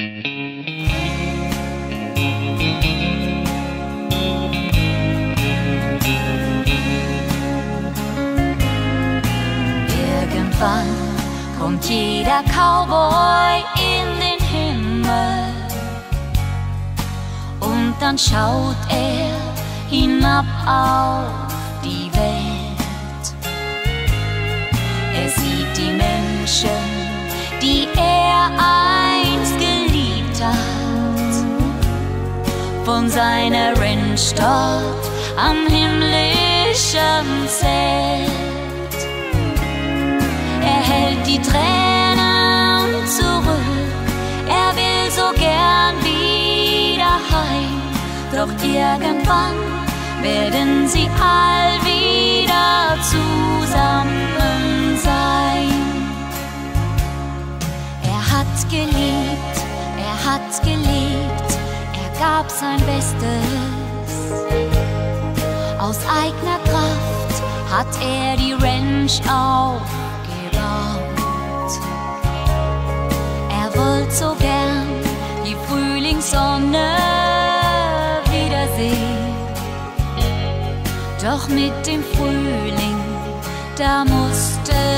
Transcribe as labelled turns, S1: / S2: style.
S1: Irgendwann kommt jeder Cowboy in den Himmel und dann schaut er hinab auf die Welt. Er sieht die Menschen, die er von seiner Ranch dort am himmlischen Zelt. Er hält die Tränen zurück, er will so gern wieder heim, doch irgendwann werden sie all wieder zusammen sein. Er hat geliebt, er hat gelebt, er gab sein Bestes. Aus eigener Kraft hat er die Ranch aufgebaut. Er wollte so gern die Frühlingssonne wiedersehen. Doch mit dem Frühling, da musste er